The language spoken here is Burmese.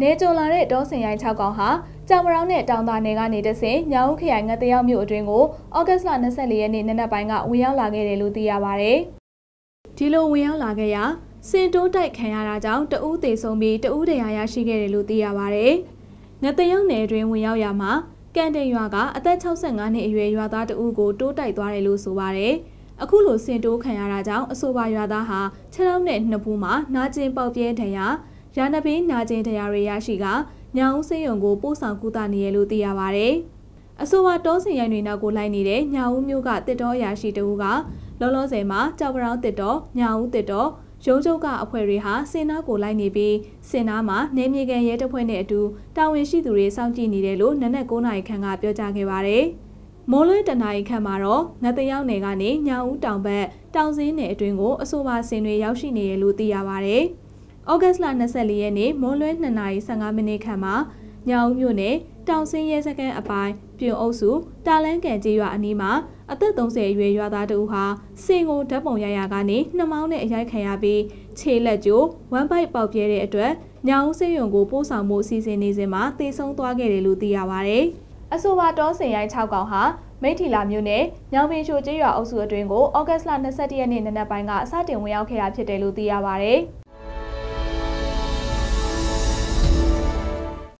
နေကြုံလာတဲ့တောစင်ရိုင်း6ကောင်ဟာကြောင်မရောင်းနဲ့တောင်သာနယ်ကနေတဆင်ညောင်ဦးခရိုင်ငတရောက်မြို့အတွင်းကိုဩဂတ်စ်လ24ရက်နေ့နံနက်ပိုင်းကဝင်ရောက်လာခဲ့တယ်လို့သိရပါဗျ။ဒီလိုဝင်ရောက်လာခဲ့ရာစင်တိုးတိုက်ခံရတာကြောင့်တဦးသေဆုံးပြီးတဦးတရားရရှိခဲ့တယ်လို့သိရပါဗျ။ငတရောက်နယ်အတွင်းဝင်ရောက်ရာမှာကန်တင်ရွာကအသက်65နှစ်အရွယ်ရွာသားတဦးကိုတိုးတိုက်သွားတယ်လို့ဆိုပါတယ်။အခုလိုစင်တိုးခံရတာကြောင့်အဆိုပါရွာသားဟာခြေထောက်နဲ့နှစ်ဖူးမှာနာကျင်ပေါက်ပြဲဒဏ်ရာ ရာနပင်းနာကျင်တရားတွေရရှိကညောင်ဦးစေယုံကိုပို့ဆောင်ကုသနေရလို့သိရပါဗျ။အဆိုပါတောစင်ရိုင်းတွေနောက်ကိုလိုက်နေတဲ့ညောင်ဦးမျိုးကတစ်တော်ရာရှိတဦးကလောလောဆယ်မှာကြောက်ပရောင်းတစ်တော်ညောင်ဦးတစ်တော်ရုံးချုပ်ကအဖွဲ့တွေဟာစင်နာကိုလိုက်နေပြီးစင်နာမှာနေမြေကန်ရဲတပ်ဖွဲ့နဲ့အတူတာဝန်ရှိသူတွေစောင့်ကြည့်နေတယ်လို့နနက်9နာရီခန့်ကပြောကြားခဲ့ပါတယ်။မိုးလွဲတနာရီခန့်မှာတော့ငတရောက်နယ်ကနေညောင်ဦးတောင်ဘက်တောင်စင်းနယ်အတွင်းကိုအဆိုပါစင်တွေရောက်ရှိနေရလို့သိရပါတယ်။။ ဩဂတ်စ်လ24ရက်နေ့မွန်းလွဲ2:15မိနစ်ခန့်မှာညောင်မြို့နယ်တောင်စင်းရဲစခန်းအပိုင်းပြွန်အုပ်စုတာလန်းကန်ကျေးရွာအနီးမှာအသက်30အရွယ်ရွာသားတဦးဟာစင်ကိုဓာတ်ပုံရရကနေနှမောင်းနဲ့အရိုက်ခံရပြီးခြေလက်ကျိုးဝမ်ပိုက်ပေါက်ပြဲတဲ့အတွက်ညောင်စေယုံကိုပို့ဆောင်မှုအစီအစဉ်နေစဉ်မှာတေဆုံးသွားခဲ့တယ်လို့သိရပါဗျ။အဆိုပါတောစင်ရိုင်း6ကောင်ဟာမိထီလာမြို့နယ်ညောင်ပင်ချိုကျေးရွာအုပ်စုအတွင်းကိုဩဂတ်စ်လ22ရက်နေ့နနက်ပိုင်းကစတင်ဝင်ရောက်ခဲ့တာဖြစ်တယ်လို့သိရပါဗျ။